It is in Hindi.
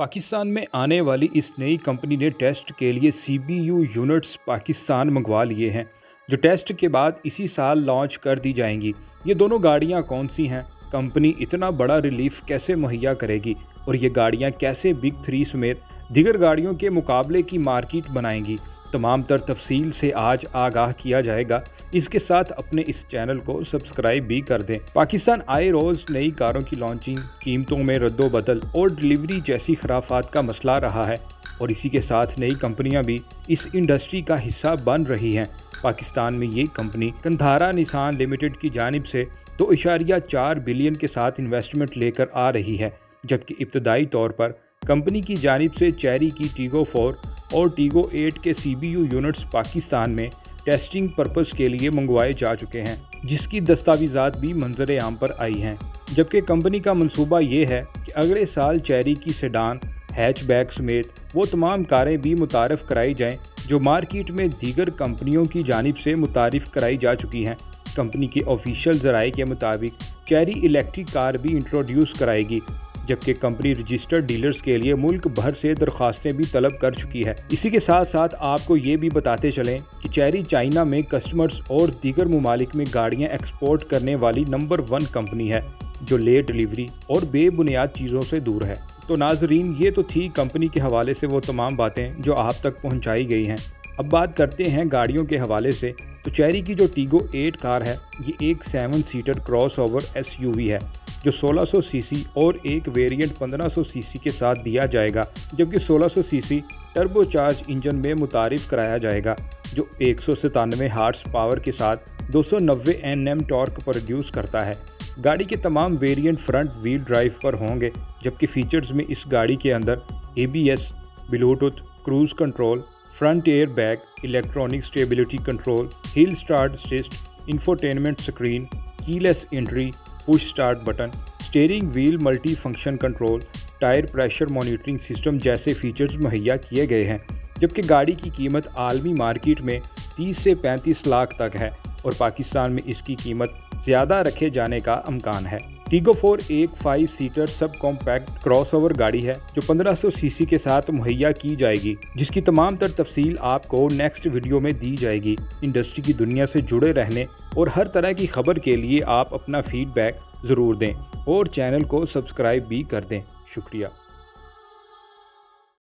पाकिस्तान में आने वाली इस नई कंपनी ने टेस्ट के लिए CBU यूनिट्स पाकिस्तान मंगवा लिए हैं, जो टेस्ट के बाद इसी साल लॉन्च कर दी जाएँगी। ये दोनों गाड़ियाँ कौन सी हैं? कंपनी इतना बड़ा रिलीफ कैसे मुहैया करेगी? और ये गाड़ियाँ कैसे बिग थ्री समेत दिगर गाड़ियों के मुकाबले की मार्केट बनाएँगी? तमाम तर तफसील से आज आगाह किया जाएगा। इसके साथ अपने इस चैनल को सब्सक्राइब भी कर दें। पाकिस्तान आए रोज़ नई कारों की लॉन्चिंग, कीमतों में रद्दोबदल और डिलीवरी जैसी खराफात का मसला रहा है। और इसी के साथ नई कंपनियाँ भी इस इंडस्ट्री का हिस्सा बन रही हैं। पाकिस्तान में ये कंपनी कंधारा निशान लिमिटेड की जानब से दो इशारिया चार बिलियन के साथ इन्वेस्टमेंट लेकर आ रही है, जबकि इब्तदाई तौर पर कंपनी की जानब से चेरी की टीगो फोर और टीगो 8 के सीबीयू यूनिट्स पाकिस्तान में टेस्टिंग पर्पज़ के लिए मंगवाए जा चुके हैं, जिसकी दस्तावेज़ात भी मंजर आम पर आई हैं। जबकि कंपनी का मंसूबा ये है कि अगले साल चेरी की सेडान हैचबैक समेत वो तमाम कारें भी मुतारफ़ कराई जाएँ, जो मार्केट में दीगर कंपनियों की जानब से मुतारफ़ कराई जा चुकी हैं। कंपनी के ऑफिशियल जराए के मुताबिक चेरी इलेक्ट्रिक कार भी इंट्रोड्यूस कराएगी जबकि कंपनी रजिस्टर्ड डीलर्स के लिए मुल्क भर से दरखास्तें भी तलब कर चुकी है। इसी के साथ साथ आपको ये भी बताते चलें कि चेरी चाइना में कस्टमर्स और दीगर ममालिक में गाड़ियाँ एक्सपोर्ट करने वाली नंबर वन कंपनी है, जो लेट डिलीवरी और बेबुनियाद चीज़ों से दूर है। तो नाजरीन, ये तो थी कंपनी के हवाले से वो तमाम बातें जो आप तक पहुँचाई गई हैं। अब बात करते हैं गाड़ियों के हवाले से। तो चेरी की जो टीगो एट कार है, ये एक सेवन सीटर क्रॉस ओवर एस है। जो 1600 सीसी और एक वेरिएंट 1500 सीसी के साथ दिया जाएगा, जबकि 1600 सीसी टर्बोचार्ज इंजन में मुतारफ़ कराया जाएगा, जो एक सौ हार्स पावर के साथ 290 एम टॉर्क प्रोड्यूस करता है। गाड़ी के तमाम वेरिएंट फ्रंट व्हील ड्राइव पर होंगे, जबकि फीचर्स में इस गाड़ी के अंदर A B S Bluetooth cruise control front air bag electronic stability control hill start assist infotainment screen keyless entry push start button steering wheel multi function control tyre pressure monitoring system जैसे फीचर्स मुहैया किए गए हैं, जबकि गाड़ी की कीमत आलमी मार्केट में 30 से 35 लाख तक है और पाकिस्तान में इसकी कीमत ज़्यादा रखे जाने का अमकान है। टीगो फोर एक five seater sub compact crossover गाड़ी है, जो 1500 सीसी के साथ मुहैया की जाएगी, जिसकी तमाम तर तफसील आपको नेक्स्ट वीडियो में दी जाएगी। इंडस्ट्री की दुनिया से जुड़े रहने और हर तरह की खबर के लिए आप अपना फीडबैक ज़रूर दें और चैनल को सब्सक्राइब भी कर दें। शुक्रिया।